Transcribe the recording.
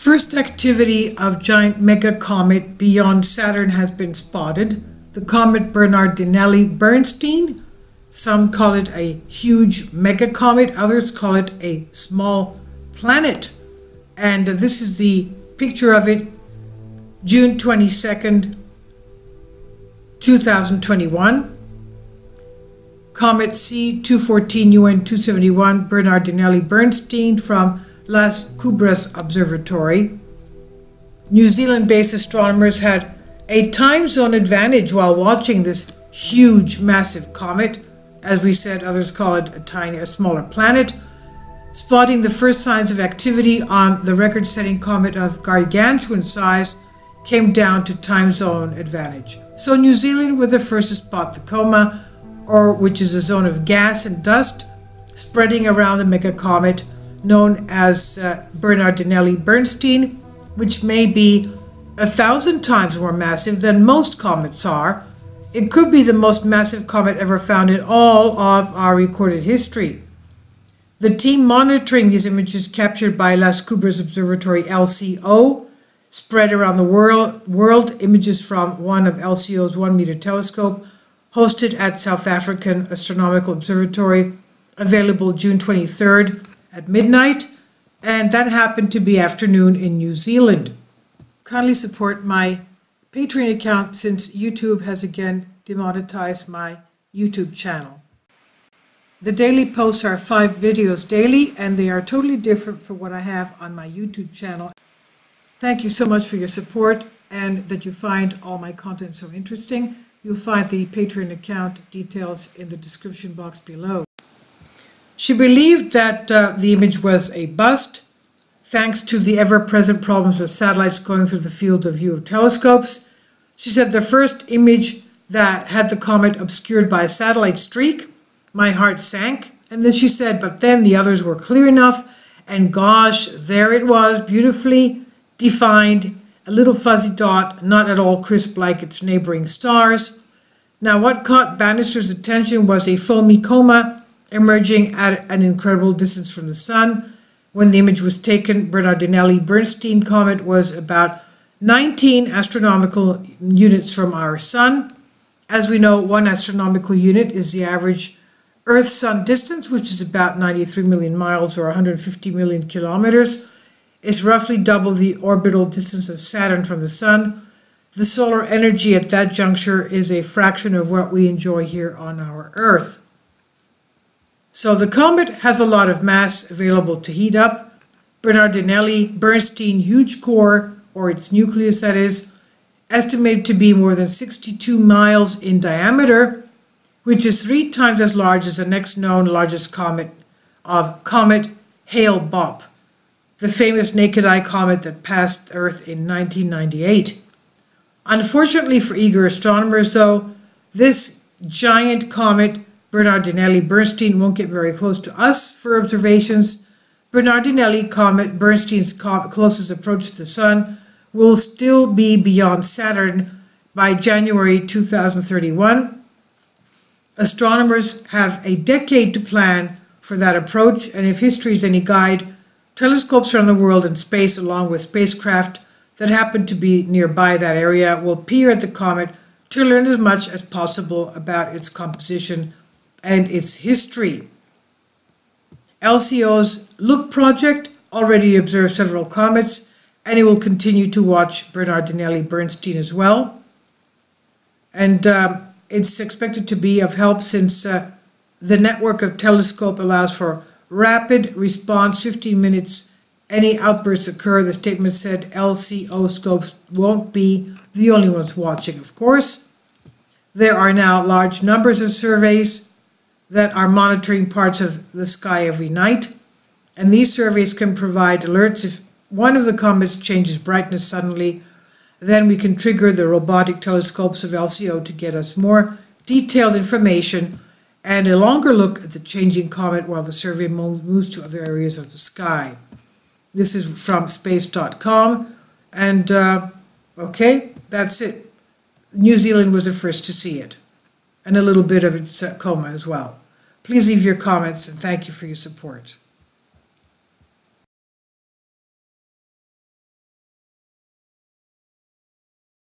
first activity of giant mega comet beyond Saturn has been spotted. The comet Bernardinelli Bernstein. Some call it a huge mega comet, others call it a small planet. And this is the picture of it, June 22nd, 2021. Comet C214 UN 271 Bernardinelli Bernstein from Las Cumbres Observatory. New Zealand based astronomers had a time zone advantage while watching this huge, massive comet. As we said, others call it a tiny, a smaller planet. Spotting the first signs of activity on the record setting comet of gargantuan size came down to time zone advantage. So New Zealand were the first to spot the coma, or which is a zone of gas and dust spreading around the megacomet known as uh, Bernardinelli Bernstein, which may be a thousand times more massive than most comets are. It could be the most massive comet ever found in all of our recorded history. The team monitoring these images captured by Las Cumbres Observatory LCO spread around the world, world images from one of LCO's one meter telescope hosted at South African Astronomical Observatory, available June 23rd at midnight, and that happened to be afternoon in New Zealand. Kindly support my Patreon account since YouTube has again demonetized my YouTube channel. The daily posts are five videos daily, and they are totally different from what I have on my YouTube channel. Thank you so much for your support and that you find all my content so interesting. You'll find the Patreon account details in the description box below. She believed that uh, the image was a bust, thanks to the ever present problems of satellites going through the field of view of telescopes. She said the first image that had the comet obscured by a satellite streak, my heart sank. And then she said, but then the others were clear enough, and gosh, there it was, beautifully defined, a little fuzzy dot, not at all crisp like its neighboring stars. Now, what caught Bannister's attention was a foamy coma emerging at an incredible distance from the Sun. When the image was taken, Bernardinelli Bernstein comet was about 19 astronomical units from our Sun. As we know, one astronomical unit is the average Earth Sun distance, which is about 93 million miles or 150 million kilometers. It's roughly double the orbital distance of Saturn from the Sun. The solar energy at that juncture is a fraction of what we enjoy here on our Earth. So the comet has a lot of mass available to heat up. Bernardinelli Bernstein huge core, or its nucleus that is, estimated to be more than 62 miles in diameter, which is three times as large as the next known largest comet of Comet Hale-Bopp, the famous naked eye comet that passed Earth in 1998. Unfortunately for eager astronomers, though, this giant comet Bernardinelli Bernstein won't get very close to us for observations. Bernardinelli comet, Bernstein's closest approach to the Sun, will still be beyond Saturn by January 2031. Astronomers have a decade to plan for that approach, and if history is any guide, telescopes around the world in space, along with spacecraft that happen to be nearby that area, will peer at the comet to learn as much as possible about its composition and its history. LCO's Look project already observed several comets, and it will continue to watch Bernardinelli Bernstein as well. And um, it's expected to be of help since uh, the network of telescope allows for rapid response 15 minutes any outbursts occur the statement said lco scopes won't be the only ones watching of course there are now large numbers of surveys that are monitoring parts of the sky every night. And these surveys can provide alerts if one of the comets changes brightness suddenly. Then we can trigger the robotic telescopes of LCO to get us more detailed information and a longer look at the changing comet while the survey moves to other areas of the sky. This is from space.com. And uh, okay, that's it. New Zealand was the first to see it, and a little bit of coma as well. Please leave your comments and thank you for your support.